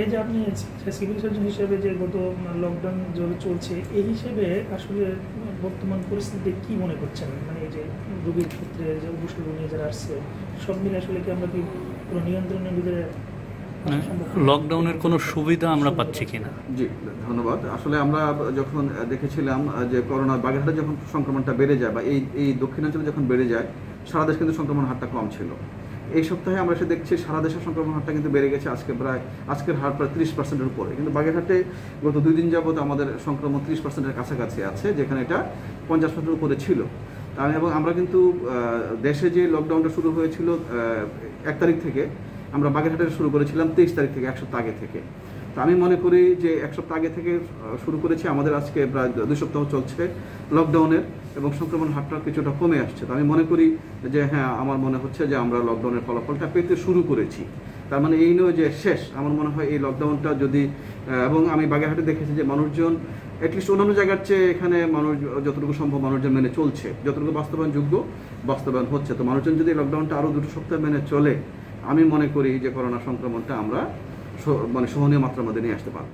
এই যে আপনি সিভিল সার্জন হিসেবে যে গত লকডাউন যেভাবে চলছে এই হিসেবে আসলে বর্তমান পরিস্থিতিতে কি মনে করছেন? মানে এই যে রোগীর ক্ষেত্রে যে উপসর্গ নিয়ে যারা আসছে সব মিলে আসলে কি আমরা কি পুরো নিয়ন্ত্রণের ভিতরে মানে লকডাউনের কোনো সুবিধা আমরা পাচ্ছি কিনা? জি ধন্যবাদ। আসলে আমরা যখন দেখেছিলাম যে করোনা বাগেরহাটে যখন সংক্রমণটা বেড়ে যায় বা এই এই দক্ষিণাঞ্চলে যখন বেড়ে যায় সারা দেশ কিন্তু সংক্রমণ হারটা কম ছিল। এই সপ্তাহে আমরা এসে দেখছি সারা দেশের সংক্রমণ হারটা কিন্তু বেড়ে গেছে আজকে প্রায়, আজকের হার প্রায় ত্রিশ পার্সেন্টের উপরে। কিন্তু বাগেরহাটে গত দুই দিন যাবত আমাদের সংক্রমণ ত্রিশ পার্সেন্টের কাছাকাছি আছে, যেখানে এটা পঞ্চাশ পার্সেন্টের উপরে ছিল। এবং আমরা কিন্তু দেশে যে লকডাউনটা শুরু হয়েছিল এক তারিখ থেকে, আমরা বাগেরহাটে শুরু করেছিলাম তেইশ তারিখ থেকে, এক সপ্তাহ আগে থেকে। তো আমি মনে করি যে এক সপ্তাহ আগে থেকে শুরু করেছি, আমাদের আজকে প্রায় দুই সপ্তাহ চলছে লকডাউনের এবং সংক্রমণ হারটা কিছুটা কমে আসছে। তো আমি মনে করি যে হ্যাঁ আমার মনে হচ্ছে যে আমরা লকডাউনের ফলাফলটা পেতে শুরু করেছি। তার মানে এই নয় যে শেষ। আমার মনে হয় এই লকডাউনটা যদি এবং আমি বাগেরহাটে দেখেছি যে মানুষজন অ্যাটলিস্ট অন্যান্য জায়গার চেয়ে এখানে মানুষ, যতটুকু সম্ভব মানুষজন মেনে চলছে। যতটুকু বাস্তবায়ন যোগ্য বাস্তবায়ন হচ্ছে। তো মানুষজন যদি লকডাউনটা আরও দুটো সপ্তাহ মেনে চলে, আমি মনে করি যে করোনা সংক্রমণটা আমরা মানে সহনীয় মাত্রার মধ্যে নিয়ে আসতে পারব।